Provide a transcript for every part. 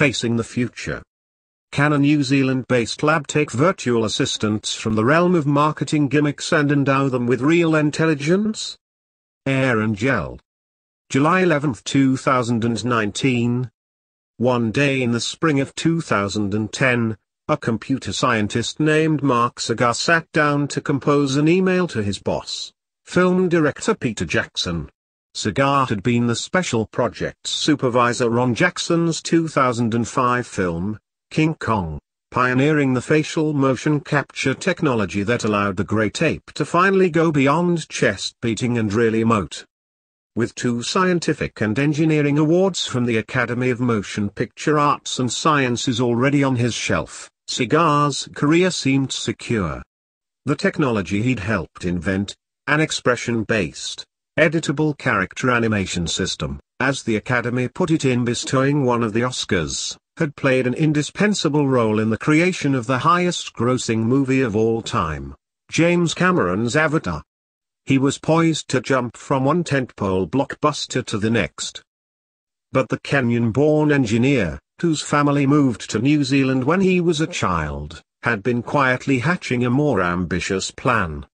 facing the future. Can a New Zealand-based lab take virtual assistants from the realm of marketing gimmicks and endow them with real intelligence? Aaron Gell. July 11, 2019. One day in the spring of 2010, a computer scientist named Mark Sagar sat down to compose an email to his boss, film director Peter Jackson. Sagar had been the special projects supervisor on Jackson's 2005 film, King Kong, pioneering the facial motion capture technology that allowed the great ape to finally go beyond chest beating and really emote. With two scientific and engineering awards from the Academy of Motion Picture Arts and Sciences already on his shelf, Sagar's career seemed secure. The technology he'd helped invent, an expression-based, editable character animation system, as the Academy put it in bestowing one of the Oscars, had played an indispensable role in the creation of the highest-grossing movie of all time, James Cameron's Avatar. He was poised to jump from one tentpole blockbuster to the next. But the Kenyan-born engineer, whose family moved to New Zealand when he was a child, had been quietly hatching a more ambitious plan.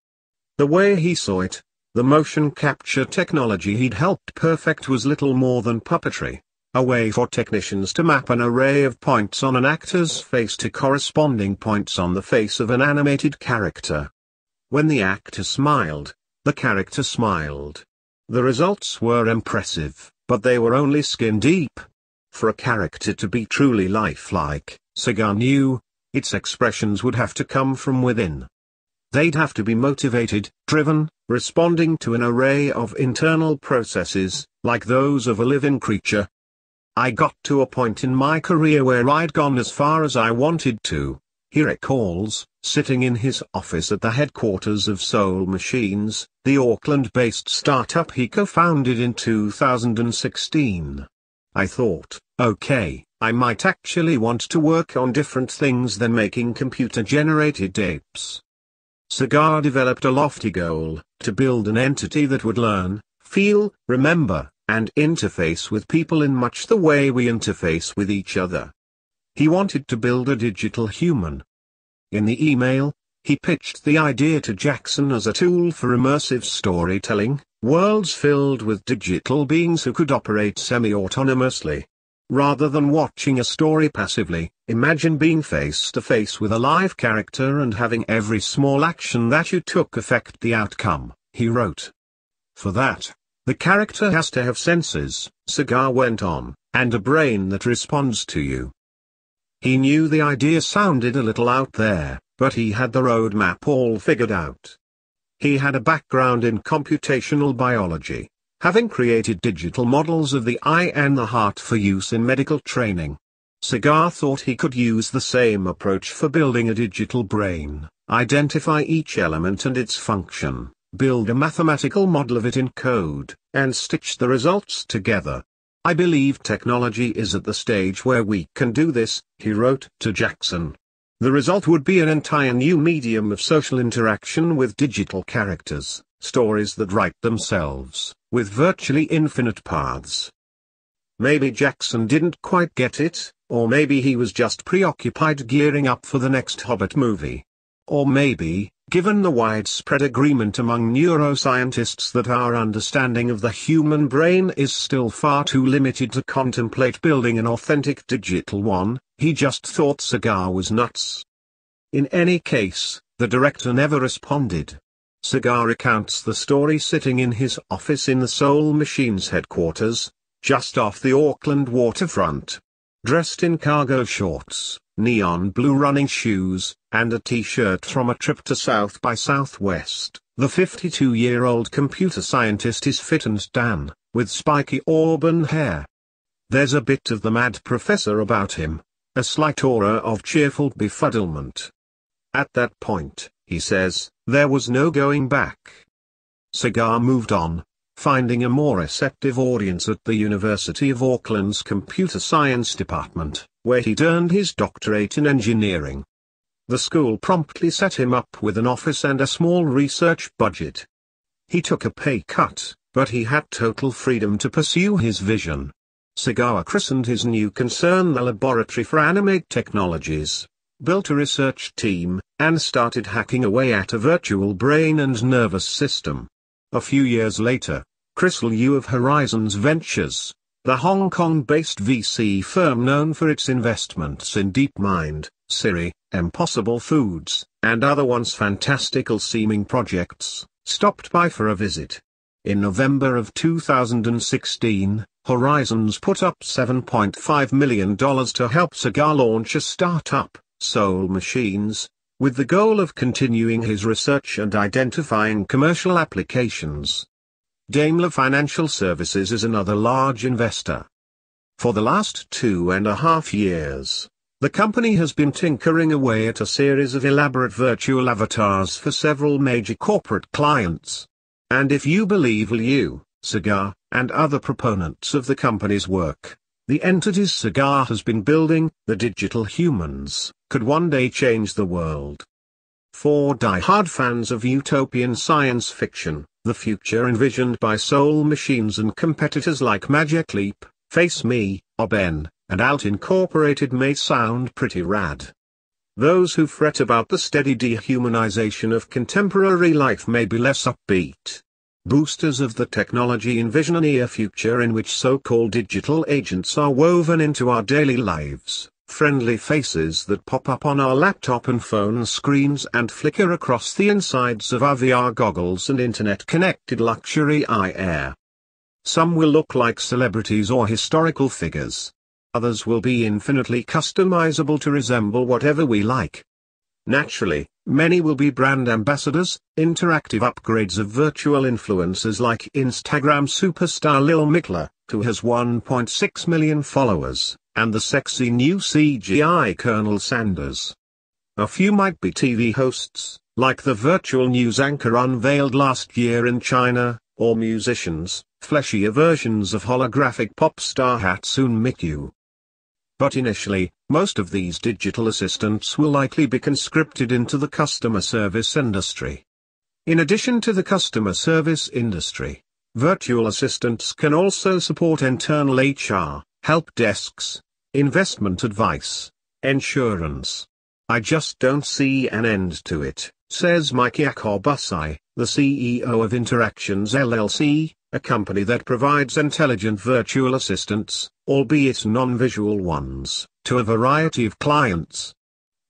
The way he saw it, the motion capture technology he'd helped perfect was little more than puppetry a way for technicians to map an array of points on an actor's face to corresponding points on the face of an animated character. When the actor smiled, the character smiled. The results were impressive, but they were only skin deep. For a character to be truly lifelike, Sagar knew, its expressions would have to come from within. They'd have to be motivated, driven, responding to an array of internal processes, like those of a living creature, I got to a point in my career where I'd gone as far as I wanted to, he recalls, sitting in his office at the headquarters of Soul Machines, the Auckland-based startup he co-founded in 2016. I thought, okay, I might actually want to work on different things than making computer-generated apes. Sagar developed a lofty goal, to build an entity that would learn, feel, remember, and interface with people in much the way we interface with each other. He wanted to build a digital human. In the email, he pitched the idea to Jackson as a tool for immersive storytelling, worlds filled with digital beings who could operate semi-autonomously. Rather than watching a story passively, imagine being face to face with a live character and having every small action that you took affect the outcome, he wrote. For that, the character has to have senses, Sagar went on, and a brain that responds to you. He knew the idea sounded a little out there, but he had the roadmap all figured out. He had a background in computational biology, having created digital models of the eye and the heart for use in medical training. Sagar thought he could use the same approach for building a digital brain, identify each element and its function, build a mathematical model of it in code, and stitch the results together. I believe technology is at the stage where we can do this, he wrote to Jackson. The result would be an entire new medium of social interaction with digital characters, stories that write themselves, with virtually infinite paths. Maybe Jackson didn't quite get it, or maybe he was just preoccupied gearing up for the next Hobbit movie. Or maybe, Given the widespread agreement among neuroscientists that our understanding of the human brain is still far too limited to contemplate building an authentic digital one, he just thought Sagar was nuts. In any case, the director never responded. Sagar recounts the story sitting in his office in the Soul Machines headquarters, just off the Auckland waterfront. Dressed in cargo shorts, neon blue running shoes, and a t-shirt from a trip to South by Southwest. The 52-year-old computer scientist is fit and tan, with spiky auburn hair. There's a bit of the mad professor about him, a slight aura of cheerful befuddlement. At that point, he says, there was no going back. Sagar moved on, finding a more receptive audience at the University of Auckland's Computer Science Department, where he'd earned his doctorate in engineering. The school promptly set him up with an office and a small research budget. He took a pay cut, but he had total freedom to pursue his vision. Sagar christened his new concern the Laboratory for Animate Technologies, built a research team, and started hacking away at a virtual brain and nervous system. A few years later, Crystal Yu of Horizons Ventures, the Hong Kong-based VC firm known for its investments in DeepMind, Siri, Impossible Foods, and other once fantastical-seeming projects, stopped by for a visit. In November of 2016, Horizons put up $7.5 million to help Sagar launch a startup, Soul Machines, with the goal of continuing his research and identifying commercial applications. Daimler Financial Services is another large investor. For the last two and a half years, the company has been tinkering away at a series of elaborate virtual avatars for several major corporate clients. And if you believe Liu, Sagar, and other proponents of the company's work, the entities Sagar has been building, the digital humans, could one day change the world. For die-hard fans of utopian science fiction, the future envisioned by soul machines and competitors like Magic Leap, Face Me, Oben, and Alt Incorporated may sound pretty rad. Those who fret about the steady dehumanization of contemporary life may be less upbeat. Boosters of the technology envision a near future in which so-called digital agents are woven into our daily lives, friendly faces that pop up on our laptop and phone screens and flicker across the insides of our VR goggles and internet-connected luxury IR. Some will look like celebrities or historical figures. Others will be infinitely customizable to resemble whatever we like. Naturally, many will be brand ambassadors, interactive upgrades of virtual influencers like Instagram superstar Lil Miquela, who has 1.6 million followers, and the sexy new CGI Colonel Sanders. A few might be TV hosts, like the virtual news anchor unveiled last year in China, or musicians, fleshier versions of holographic pop star Hatsune Miku. But initially, most of these digital assistants will likely be conscripted into the customer service industry. In addition to the customer service industry, virtual assistants can also support internal HR, help desks, investment advice, insurance. I just don't see an end to it, says Mike Iacobucci, the CEO of Interactions LLC, a company that provides intelligent virtual assistants, albeit non-visual ones, to a variety of clients.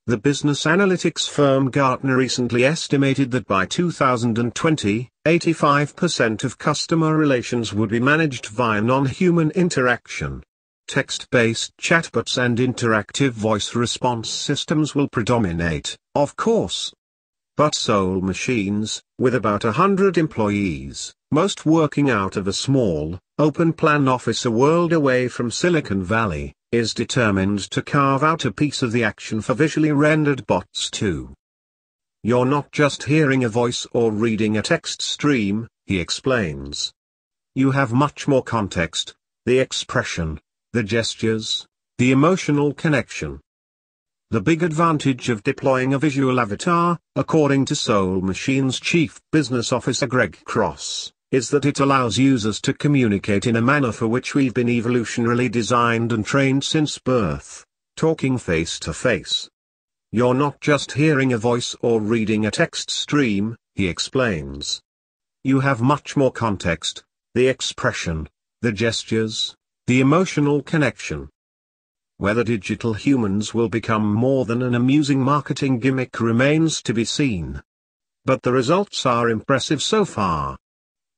The business analytics firm Gartner recently estimated that by 2020, 85% of customer relations would be managed via non-human interaction. Text-based chatbots and interactive voice response systems will predominate, of course. But Soul Machines, with about hundred employees, most working out of a small, open-plan office a world away from Silicon Valley, is determined to carve out a piece of the action for visually rendered bots too. You're not just hearing a voice or reading a text stream, he explains. You have much more context, the expression, the gestures, the emotional connection. The big advantage of deploying a visual avatar, according to Soul Machine's chief business officer Greg Cross, is that it allows users to communicate in a manner for which we've been evolutionarily designed and trained since birth, talking face to face. You're not just hearing a voice or reading a text stream, he explains. You have much more context, the expression, the gestures, the emotional connection. Whether digital humans will become more than an amusing marketing gimmick remains to be seen. But the results are impressive so far.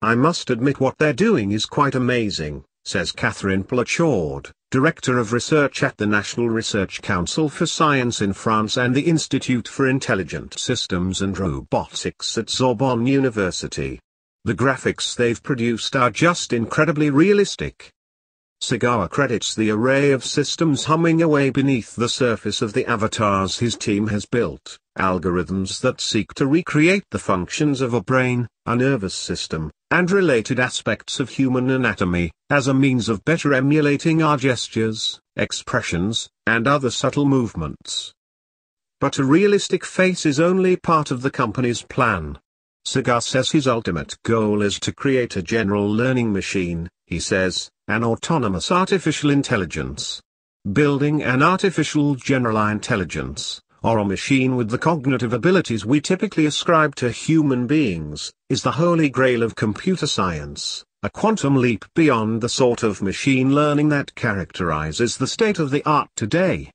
I must admit what they're doing is quite amazing, says Catherine Pelachaud, Director of Research at the National Research Council for Science in France and the Institute for Intelligent Systems and Robotics at Sorbonne University. The graphics they've produced are just incredibly realistic. Sagar credits the array of systems humming away beneath the surface of the avatars his team has built, algorithms that seek to recreate the functions of a brain, a nervous system, and related aspects of human anatomy, as a means of better emulating our gestures, expressions, and other subtle movements. But a realistic face is only part of the company's plan. Sagar says his ultimate goal is to create a general learning machine, he says, an autonomous artificial intelligence. Building an artificial general intelligence, or a machine with the cognitive abilities we typically ascribe to human beings, is the holy grail of computer science, a quantum leap beyond the sort of machine learning that characterizes the state of the art today.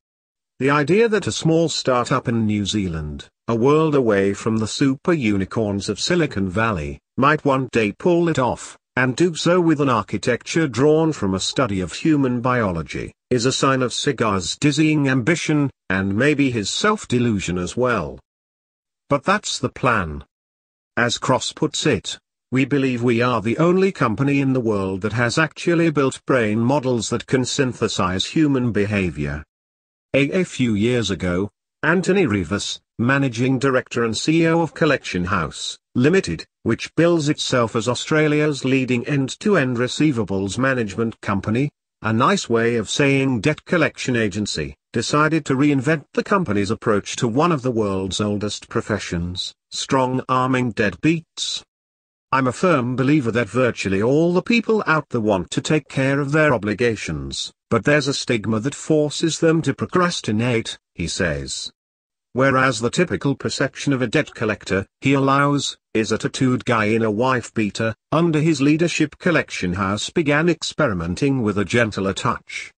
The idea that a small startup in New Zealand, a world away from the super unicorns of Silicon Valley, might one day pull it off, and do so with an architecture drawn from a study of human biology, is a sign of Sagar's dizzying ambition, and maybe his self-delusion as well. But that's the plan. As Cross puts it, we believe we are the only company in the world that has actually built brain models that can synthesize human behavior. A, a few years ago, Anthony Rivas, managing director and CEO of Collection House, Limited, which bills itself as Australia's leading end-to-end receivables management company, a nice way of saying debt collection agency, decided to reinvent the company's approach to one of the world's oldest professions, strong-arming deadbeats. I'm a firm believer that virtually all the people out there want to take care of their obligations, but there's a stigma that forces them to procrastinate, he says. Whereas the typical perception of a debt collector, he allows, is a tattooed guy in a wife beater, under his leadership Collection House began experimenting with a gentler touch.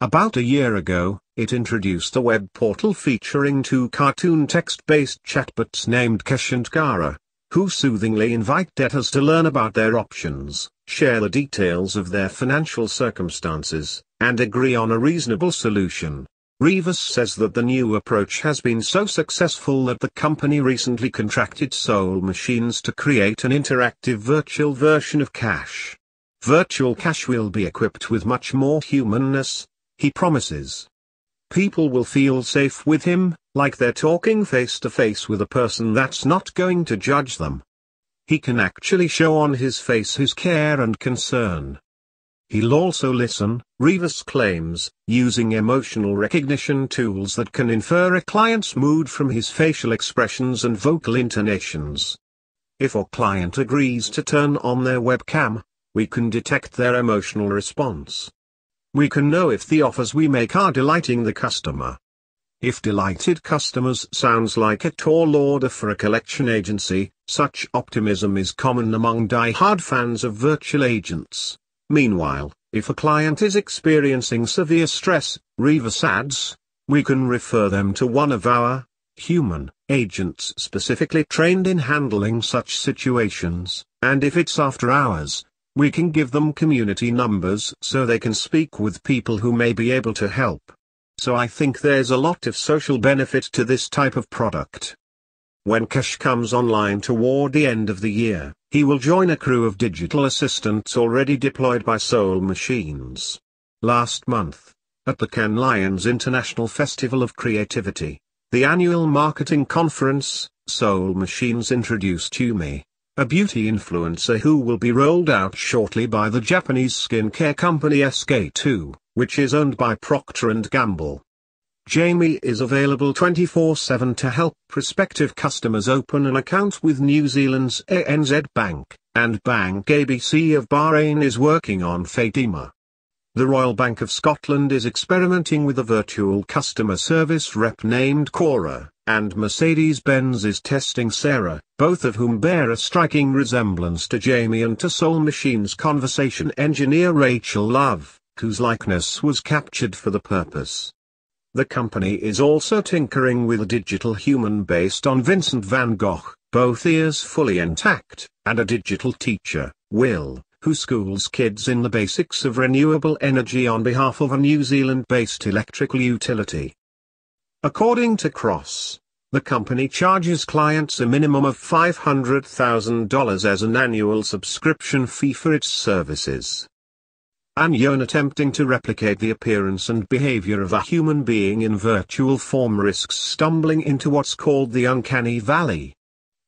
About a year ago, it introduced a web portal featuring two cartoon text-based chatbots named Cash and Kara, who soothingly invite debtors to learn about their options, share the details of their financial circumstances, and agree on a reasonable solution. Rivas says that the new approach has been so successful that the company recently contracted Soul Machines to create an interactive virtual version of Cash. Virtual Cash will be equipped with much more humanness, he promises. People will feel safe with him, like they're talking face to face with a person that's not going to judge them. He can actually show on his face his care and concern. He'll also listen, Rivas claims, using emotional recognition tools that can infer a client's mood from his facial expressions and vocal intonations. If a client agrees to turn on their webcam, we can detect their emotional response. We can know if the offers we make are delighting the customer. If delighted customers sounds like a tall order for a collection agency, such optimism is common among die-hard fans of virtual agents. Meanwhile, if a client is experiencing severe stress, Rivas adds, we can refer them to one of our human agents specifically trained in handling such situations, and if it's after hours, we can give them community numbers so they can speak with people who may be able to help. So I think there's a lot of social benefit to this type of product. When Cash comes online toward the end of the year, he will join a crew of digital assistants already deployed by Soul Machines. Last month, at the Cannes Lions International Festival of Creativity, the annual marketing conference, Soul Machines introduced Yumi, a beauty influencer who will be rolled out shortly by the Japanese skincare company SK-II, which is owned by Procter & Gamble. Jamie is available 24-7 to help prospective customers open an account with New Zealand's ANZ Bank, and Bank ABC of Bahrain is working on Fatima. The Royal Bank of Scotland is experimenting with a virtual customer service rep named Cora, and Mercedes-Benz is testing Sarah, both of whom bear a striking resemblance to Jamie and to Soul Machine's conversation engineer Rachel Love, whose likeness was captured for the purpose. The company is also tinkering with a digital human based on Vincent van Gogh, both ears fully intact, and a digital teacher, Will, who schools kids in the basics of renewable energy on behalf of a New Zealand-based electrical utility. According to Cross, the company charges clients a minimum of $500,000 as an annual subscription fee for its services. An attempting to replicate the appearance and behavior of a human being in virtual form risks stumbling into what's called the uncanny valley.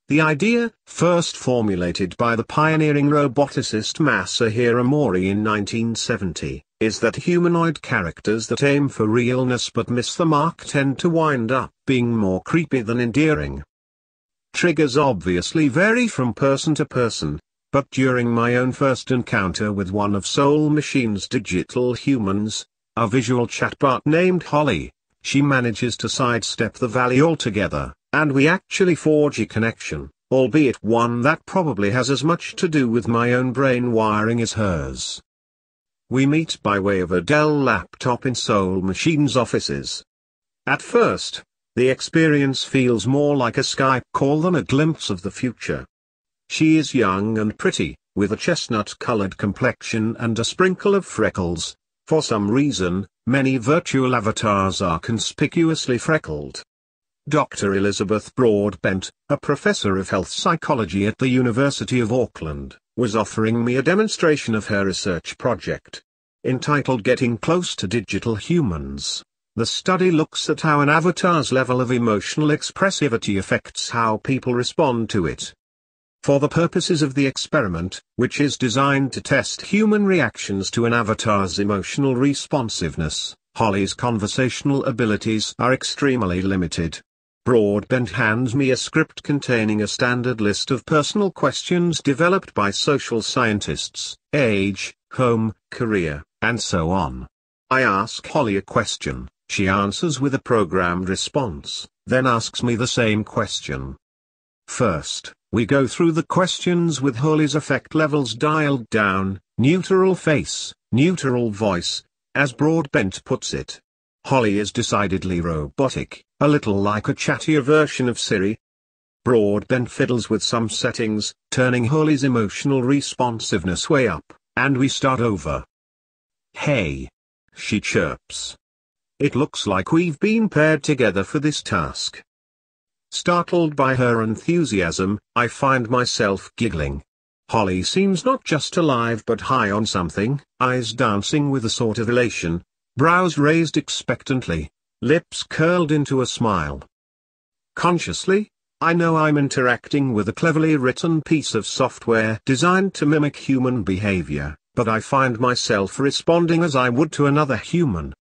The idea, first formulated by the pioneering roboticist Masahiro Mori in 1970, is that humanoid characters that aim for realness but miss the mark tend to wind up being more creepy than endearing. Triggers obviously vary from person to person, but during my own first encounter with one of Soul Machine's digital humans, a visual chatbot named Holly, she manages to sidestep the valley altogether, and we actually forge a connection, albeit one that probably has as much to do with my own brain wiring as hers. We meet by way of a Dell laptop in Soul Machine's offices. At first, the experience feels more like a Skype call than a glimpse of the future. She is young and pretty, with a chestnut-colored complexion and a sprinkle of freckles. For some reason, many virtual avatars are conspicuously freckled. Dr. Elizabeth Broadbent, a professor of health psychology at the University of Auckland, was offering me a demonstration of her research project. Entitled Getting Close to Digital Humans, the study looks at how an avatar's level of emotional expressivity affects how people respond to it. For the purposes of the experiment, which is designed to test human reactions to an avatar's emotional responsiveness, Holly's conversational abilities are extremely limited. Broadbent hands me a script containing a standard list of personal questions developed by social scientists, age, home, career, and so on. I ask Holly a question, she answers with a programmed response, then asks me the same question. First, we go through the questions with Holly's effect levels dialed down, neutral face, neutral voice, as Broadbent puts it. Holly is decidedly robotic, a little like a chattier version of Siri. Broadbent fiddles with some settings, turning Holly's emotional responsiveness way up, and we start over. Hey! She chirps. It looks like we've been paired together for this task. Startled by her enthusiasm, I find myself giggling. Holly seems not just alive but high on something, eyes dancing with a sort of elation, brows raised expectantly, lips curled into a smile. Consciously, I know I'm interacting with a cleverly written piece of software designed to mimic human behavior, but I find myself responding as I would to another human.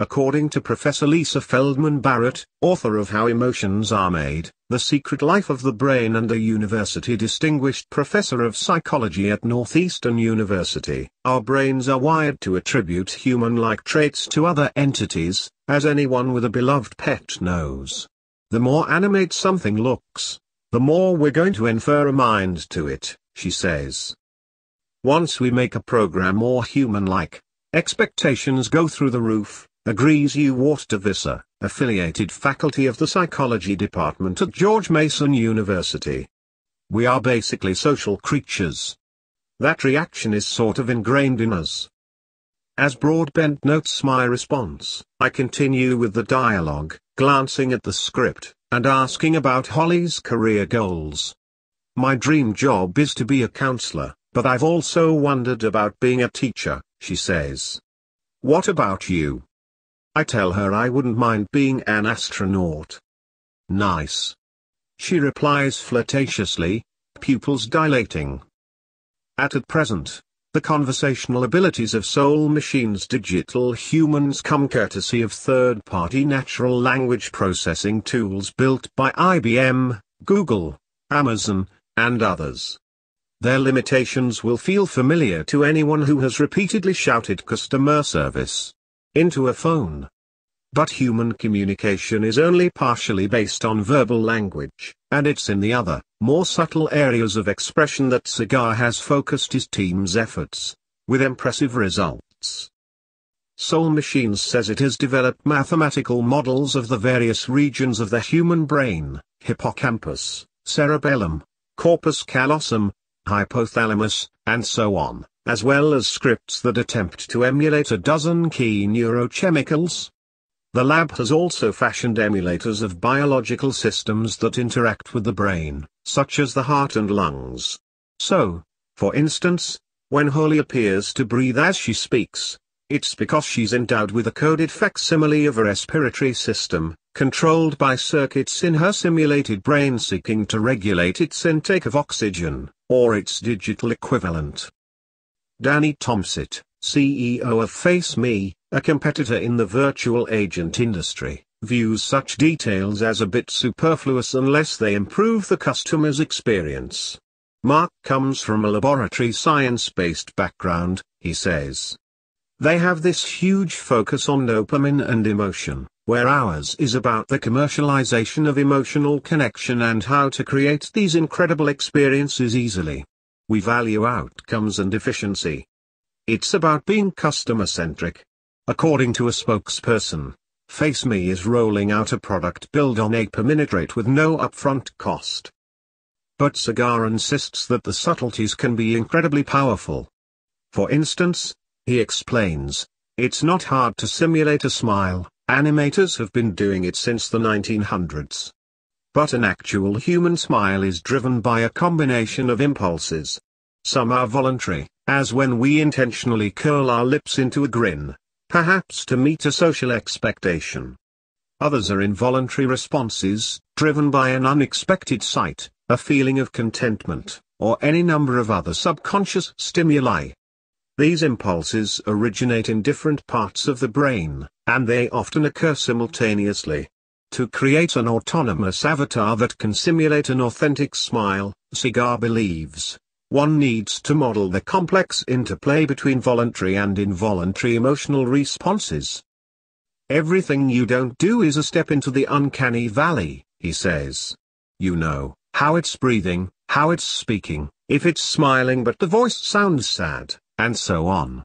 According to Professor Lisa Feldman Barrett, author of How Emotions Are Made, The Secret Life of the Brain and a University Distinguished Professor of Psychology at Northeastern University, our brains are wired to attribute human-like traits to other entities, as anyone with a beloved pet knows. The more animate something looks, the more we're going to infer a mind to it, she says. Once we make a program more human-like, expectations go through the roof, agrees U. Wachter affiliated faculty of the psychology department at George Mason University. We are basically social creatures. That reaction is sort of ingrained in us. As Broadbent notes my response, I continue with the dialogue, glancing at the script, and asking about Holly's career goals. My dream job is to be a counselor, but I've also wondered about being a teacher, she says. What about you? I tell her I wouldn't mind being an astronaut. Nice. She replies flirtatiously, pupils dilating. At at present, the conversational abilities of Soul Machine's digital humans come courtesy of third-party natural language processing tools built by IBM, Google, Amazon, and others. Their limitations will feel familiar to anyone who has repeatedly shouted customer service into a phone. But human communication is only partially based on verbal language, and it's in the other, more subtle areas of expression that Sagar has focused his team's efforts, with impressive results. Soul Machines says it has developed mathematical models of the various regions of the human brain, hippocampus, cerebellum, corpus callosum, hypothalamus, and so on as well as scripts that attempt to emulate a dozen key neurochemicals. The lab has also fashioned emulators of biological systems that interact with the brain, such as the heart and lungs. So, for instance, when Holly appears to breathe as she speaks, it's because she's endowed with a coded facsimile of a respiratory system, controlled by circuits in her simulated brain seeking to regulate its intake of oxygen, or its digital equivalent. Danny Tomsett, CEO of FaceMe, a competitor in the virtual agent industry, views such details as a bit superfluous unless they improve the customer's experience. Mark comes from a laboratory science-based background, he says. They have this huge focus on dopamine and emotion, where ours is about the commercialization of emotional connection and how to create these incredible experiences easily. We value outcomes and efficiency. It's about being customer-centric. According to a spokesperson, FaceMe is rolling out a product built on a per minute rate with no upfront cost. But Sagar insists that the subtleties can be incredibly powerful. For instance, he explains, it's not hard to simulate a smile, animators have been doing it since the 1900s. But an actual human smile is driven by a combination of impulses. Some are voluntary, as when we intentionally curl our lips into a grin, perhaps to meet a social expectation. Others are involuntary responses, driven by an unexpected sight, a feeling of contentment, or any number of other subconscious stimuli. These impulses originate in different parts of the brain, and they often occur simultaneously. To create an autonomous avatar that can simulate an authentic smile, Sagar believes, one needs to model the complex interplay between voluntary and involuntary emotional responses. Everything you don't do is a step into the uncanny valley, he says. You know, how it's breathing, how it's speaking, if it's smiling but the voice sounds sad, and so on.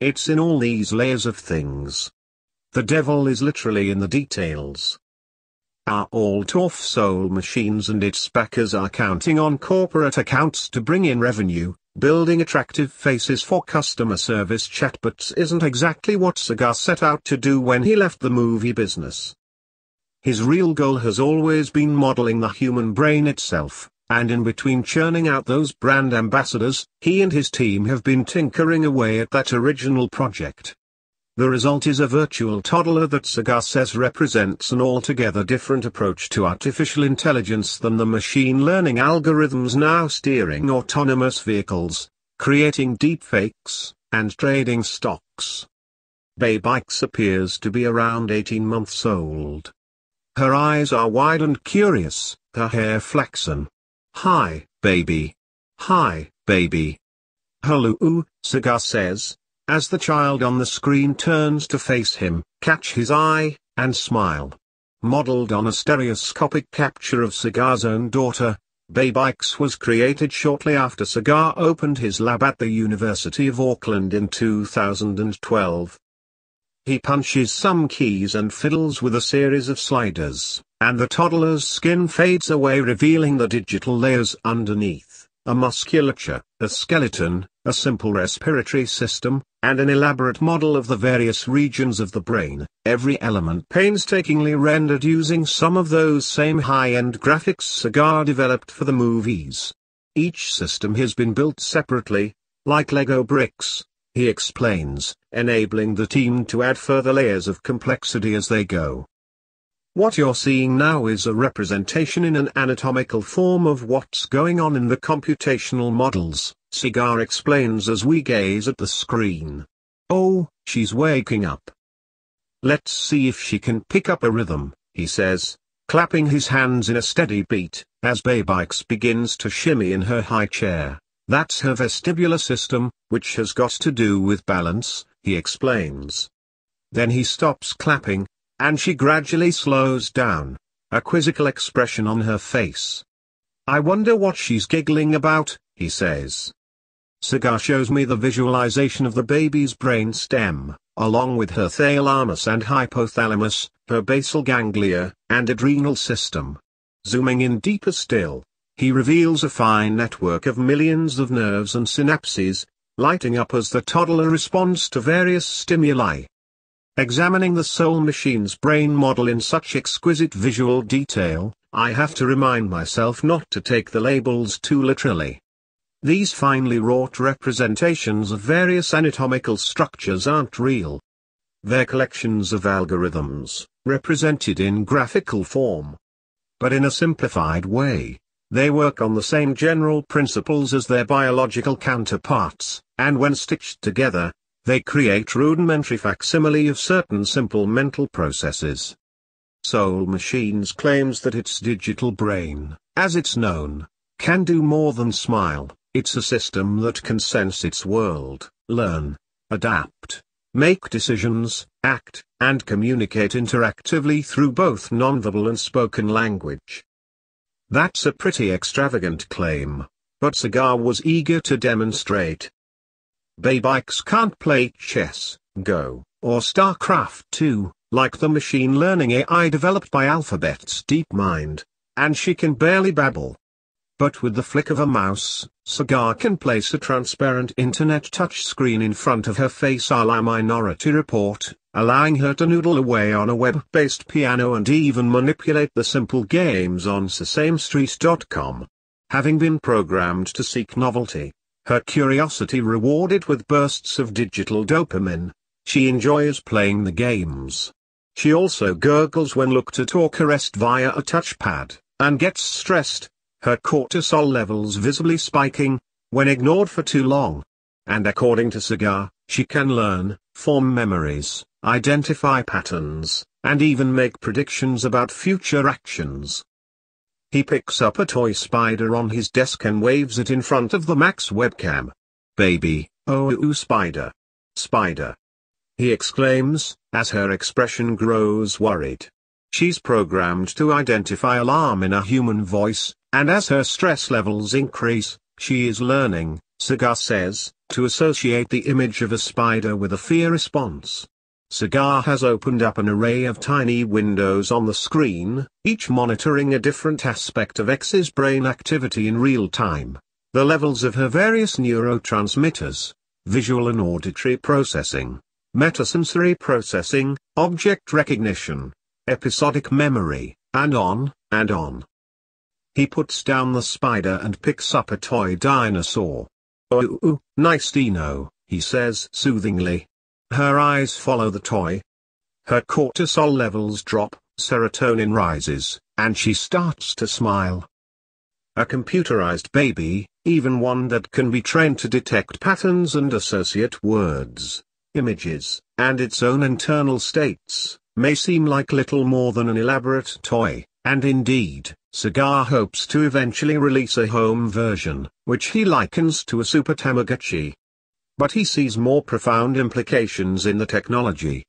It's in all these layers of things. The devil is literally in the details. Our all-too soul machines and its backers are counting on corporate accounts to bring in revenue, building attractive faces for customer service chatbots isn't exactly what Sagar set out to do when he left the movie business. His real goal has always been modeling the human brain itself, and in between churning out those brand ambassadors, he and his team have been tinkering away at that original project. The result is a virtual toddler that Sagar says represents an altogether different approach to artificial intelligence than the machine learning algorithms now steering autonomous vehicles, creating deepfakes, and trading stocks. BabyX appears to be around 18 months old. Her eyes are wide and curious, her hair flaxen. Hi, baby. Hi, baby. Hello, Sagar says, as the child on the screen turns to face him, catch his eye, and smile. Modeled on a stereoscopic capture of Sagar's own daughter, Babe was created shortly after Sagar opened his lab at the University of Auckland in 2012. He punches some keys and fiddles with a series of sliders, and the toddler's skin fades away revealing the digital layers underneath, a musculature, a skeleton, a simple respiratory system, and an elaborate model of the various regions of the brain, every element painstakingly rendered using some of those same high-end graphics Sagar developed for the movies. Each system has been built separately, like Lego bricks, he explains, enabling the team to add further layers of complexity as they go. What you're seeing now is a representation in an anatomical form of what's going on in the computational models, Sagar explains as we gaze at the screen. Oh, she's waking up. Let's see if she can pick up a rhythm, he says, clapping his hands in a steady beat, as BabyX begins to shimmy in her high chair. That's her vestibular system, which has got to do with balance, he explains. Then he stops clapping, and she gradually slows down, a quizzical expression on her face. I wonder what she's giggling about, he says. Sagar shows me the visualization of the baby's brain stem, along with her thalamus and hypothalamus, her basal ganglia, and adrenal system. Zooming in deeper still, he reveals a fine network of millions of nerves and synapses, lighting up as the toddler responds to various stimuli. Examining the soul machine's brain model in such exquisite visual detail, I have to remind myself not to take the labels too literally. These finely wrought representations of various anatomical structures aren't real. They're collections of algorithms, represented in graphical form. But in a simplified way. They work on the same general principles as their biological counterparts, and when stitched together, they create rudimentary facsimile of certain simple mental processes. Soul Machines claims that its digital brain, as it's known, can do more than smile, it's a system that can sense its world, learn, adapt, make decisions, act, and communicate interactively through both nonverbal and spoken language. That's a pretty extravagant claim, but Sagar was eager to demonstrate. BabyX can't play chess, Go, or StarCraft 2, like the machine learning AI developed by Alphabet's DeepMind, and she can barely babble. But with the flick of a mouse, Sagar can place a transparent internet touchscreen in front of her face a la Minority Report, allowing her to noodle away on a web-based piano and even manipulate the simple games on SesameStreet.com. Having been programmed to seek novelty, her curiosity rewarded with bursts of digital dopamine, she enjoys playing the games. She also gurgles when looked at or caressed via a touchpad, and gets stressed, her cortisol levels visibly spiking, when ignored for too long. And according to Sagar, she can learn, form memories, identify patterns, and even make predictions about future actions. He picks up a toy spider on his desk and waves it in front of the Max webcam. Baby, oh ooh spider. Spider. He exclaims, as her expression grows worried. She's programmed to identify alarm in a human voice, and as her stress levels increase, she is learning, Sagar says, to associate the image of a spider with a fear response. Sagar has opened up an array of tiny windows on the screen, each monitoring a different aspect of X's brain activity in real time. The levels of her various neurotransmitters, visual and auditory processing, metasensory processing, object recognition, episodic memory, and on, and on. He puts down the spider and picks up a toy dinosaur. Oh, nice dino, he says soothingly. Her eyes follow the toy. Her cortisol levels drop, serotonin rises, and she starts to smile. A computerized baby, even one that can be trained to detect patterns and associate words, images, and its own internal states, may seem like little more than an elaborate toy, and indeed, Sagar hopes to eventually release a home version, which he likens to a Super Tamagotchi. But he sees more profound implications in the technology.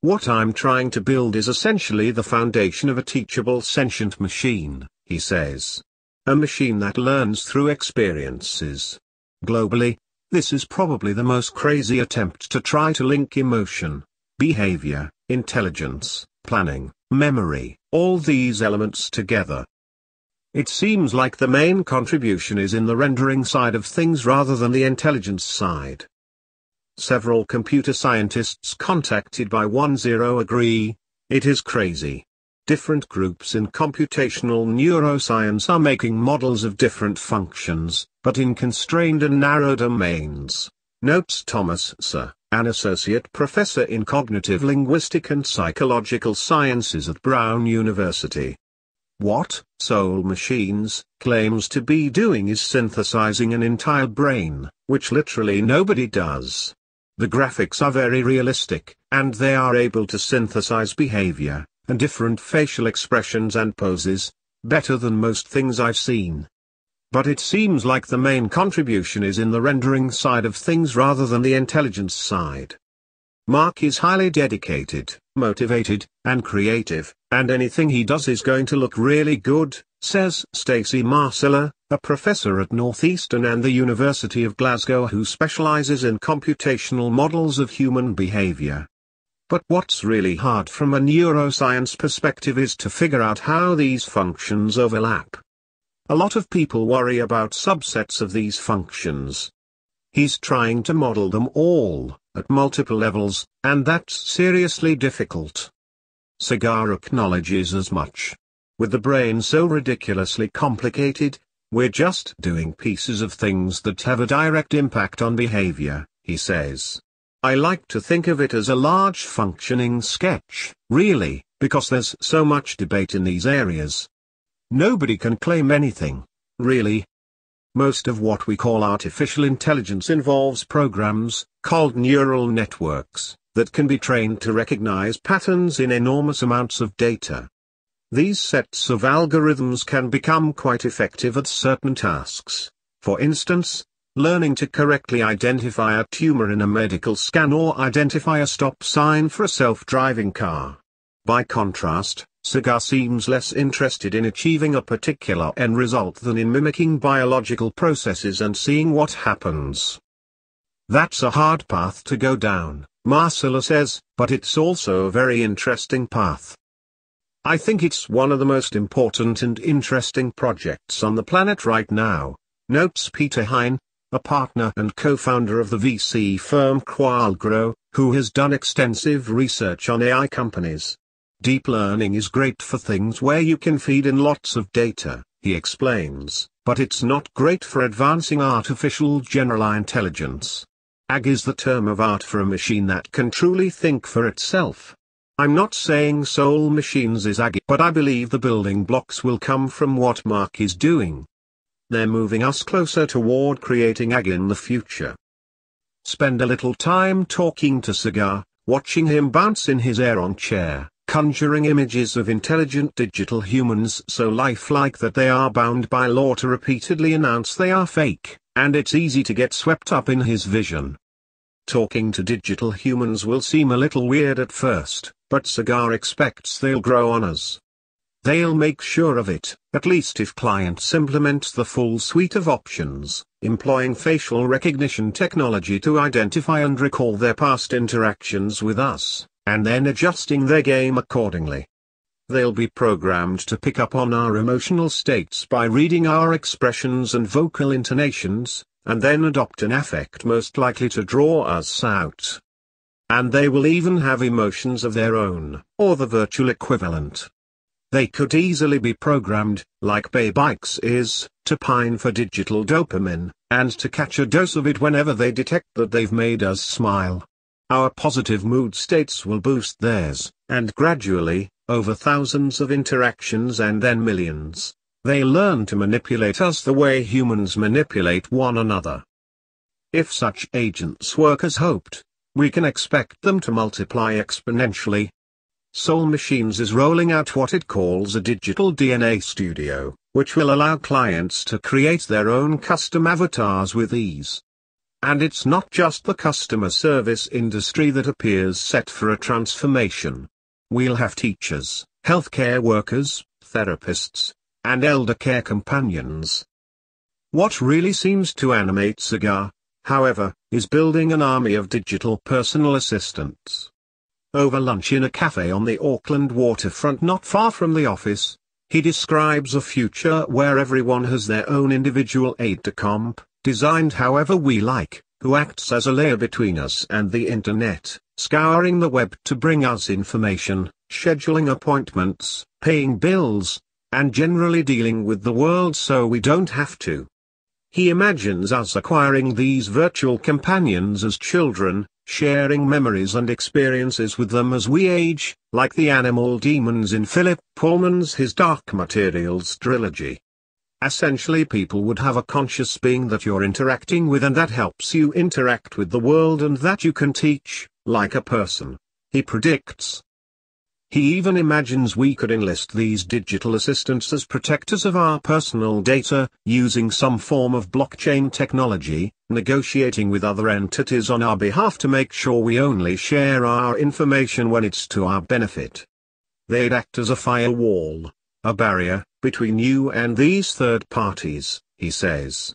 What I'm trying to build is essentially the foundation of a teachable sentient machine, he says. A machine that learns through experiences. Globally, this is probably the most crazy attempt to try to link emotion, behavior, intelligence, planning, memory, all these elements together. It seems like the main contribution is in the rendering side of things rather than the intelligence side. Several computer scientists contacted by 10 agree, it is crazy. Different groups in computational neuroscience are making models of different functions, but in constrained and narrow domains, notes Thomas Serre an associate professor in cognitive linguistic and psychological sciences at Brown University. What Soul Machines claims to be doing is synthesizing an entire brain, which literally nobody does. The graphics are very realistic, and they are able to synthesize behavior, and different facial expressions and poses, better than most things I've seen. But it seems like the main contribution is in the rendering side of things rather than the intelligence side. Mark is highly dedicated, motivated, and creative, and anything he does is going to look really good, says Stacy Marsella, a professor at Northeastern and the University of Glasgow who specializes in computational models of human behavior. But what's really hard from a neuroscience perspective is to figure out how these functions overlap. A lot of people worry about subsets of these functions. He's trying to model them all, at multiple levels, and that's seriously difficult. Sagar acknowledges as much. With the brain so ridiculously complicated, we're just doing pieces of things that have a direct impact on behavior, he says. I like to think of it as a large functioning sketch, really, because there's so much debate in these areas. Nobody can claim anything, really. Most of what we call artificial intelligence involves programs, called neural networks, that can be trained to recognize patterns in enormous amounts of data. These sets of algorithms can become quite effective at certain tasks. For instance, learning to correctly identify a tumor in a medical scan or identify a stop sign for a self-driving car. By contrast, Sagar seems less interested in achieving a particular end result than in mimicking biological processes and seeing what happens. That's a hard path to go down, Marsella says, but it's also a very interesting path. I think it's one of the most important and interesting projects on the planet right now, notes Peter Hein, a partner and co-founder of the VC firm Qualgro, who has done extensive research on AI companies. Deep learning is great for things where you can feed in lots of data, he explains, but it's not great for advancing artificial general intelligence. AGI is the term of art for a machine that can truly think for itself. I'm not saying Soul Machines is AGI, but I believe the building blocks will come from what Mark is doing. They're moving us closer toward creating AGI in the future. Spend a little time talking to Sagar, watching him bounce in his Aeron chair, conjuring images of intelligent digital humans so lifelike that they are bound by law to repeatedly announce they are fake, and it's easy to get swept up in his vision. Talking to digital humans will seem a little weird at first, but Sagar expects they'll grow on us. They'll make sure of it, at least if clients implement the full suite of options, employing facial recognition technology to identify and recall their past interactions with us, and then adjusting their game accordingly. They'll be programmed to pick up on our emotional states by reading our expressions and vocal intonations, and then adopt an affect most likely to draw us out. And they will even have emotions of their own, or the virtual equivalent. They could easily be programmed, like BabyX is, to pine for digital dopamine, and to catch a dose of it whenever they detect that they've made us smile. Our positive mood states will boost theirs, and gradually, over thousands of interactions and then millions, they learn to manipulate us the way humans manipulate one another. If such agents work as hoped, we can expect them to multiply exponentially. Soul Machines is rolling out what it calls a digital DNA studio, which will allow clients to create their own custom avatars with ease. And it's not just the customer service industry that appears set for a transformation. We'll have teachers, healthcare workers, therapists, and elder care companions. What really seems to animate Sagar, however, is building an army of digital personal assistants. Over lunch in a cafe on the Auckland waterfront not far from the office, he describes a future where everyone has their own individual aide-de-camp, designed however we like, who acts as a layer between us and the internet, scouring the web to bring us information, scheduling appointments, paying bills, and generally dealing with the world so we don't have to. He imagines us acquiring these virtual companions as children, sharing memories and experiences with them as we age, like the animal daemons in Philip Pullman's His Dark Materials trilogy. Essentially people would have a conscious being that you're interacting with and that helps you interact with the world and that you can teach, like a person. He predicts, he even imagines we could enlist these digital assistants as protectors of our personal data, using some form of blockchain technology, negotiating with other entities on our behalf to make sure we only share our information when it's to our benefit. They'd act as a firewall, a barrier, between you and these third parties, he says.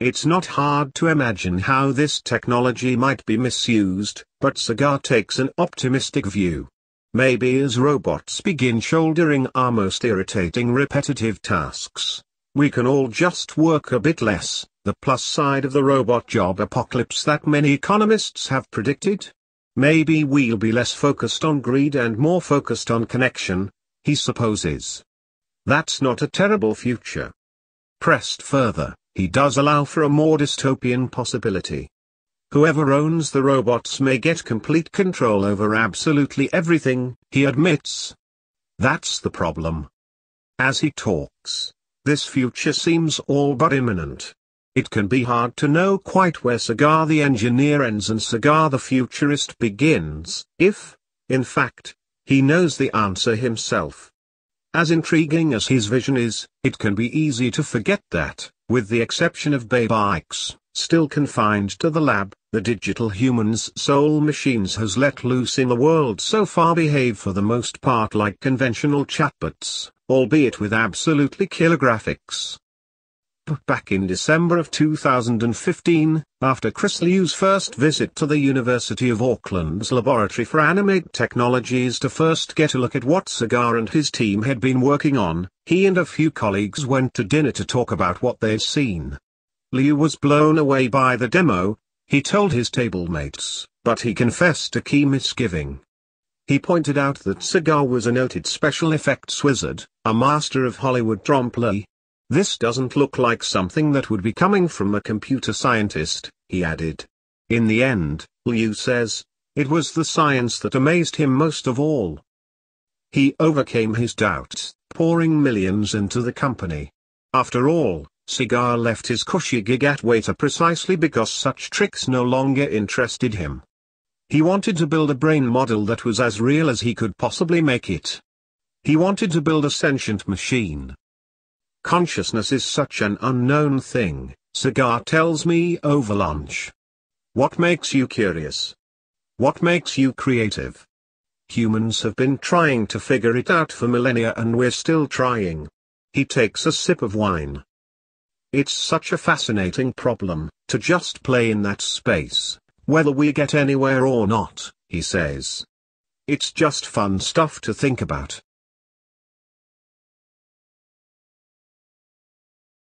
It's not hard to imagine how this technology might be misused, but Sagar takes an optimistic view. Maybe as robots begin shouldering our most irritating repetitive tasks, we can all just work a bit less, the plus side of the robot job apocalypse that many economists have predicted. Maybe we'll be less focused on greed and more focused on connection, he supposes. That's not a terrible future. Pressed further, he does allow for a more dystopian possibility. Whoever owns the robots may get complete control over absolutely everything, he admits. That's the problem. As he talks, this future seems all but imminent. It can be hard to know quite where Sagar the engineer ends and Sagar the futurist begins, if, in fact, he knows the answer himself. As intriguing as his vision is, it can be easy to forget that, with the exception of BabyX, still confined to the lab, the digital human's soul machines has let loose in the world so far behave for the most part like conventional chatbots, albeit with absolutely killer graphics. Back in December of 2015, after Chris Liu's first visit to the University of Auckland's Laboratory for Animate Technologies to first get a look at what Sagar and his team had been working on, he and a few colleagues went to dinner to talk about what they'd seen. Liu was blown away by the demo, he told his table mates, but he confessed a key misgiving. He pointed out that Sagar was a noted special effects wizard, a master of Hollywood trompe this doesn't look like something that would be coming from a computer scientist, he added. In the end, Liu says, it was the science that amazed him most of all. He overcame his doubts, pouring millions into the company. After all, Sagar left his cushy gig at Weta precisely because such tricks no longer interested him. He wanted to build a brain model that was as real as he could possibly make it. He wanted to build a sentient machine, Consciousness is such an unknown thing, Sagar tells me over lunch. What makes you curious? What makes you creative? Humans have been trying to figure it out for millennia and we're still trying. He takes a sip of wine. It's such a fascinating problem, to just play in that space, whether we get anywhere or not, he says. It's just fun stuff to think about.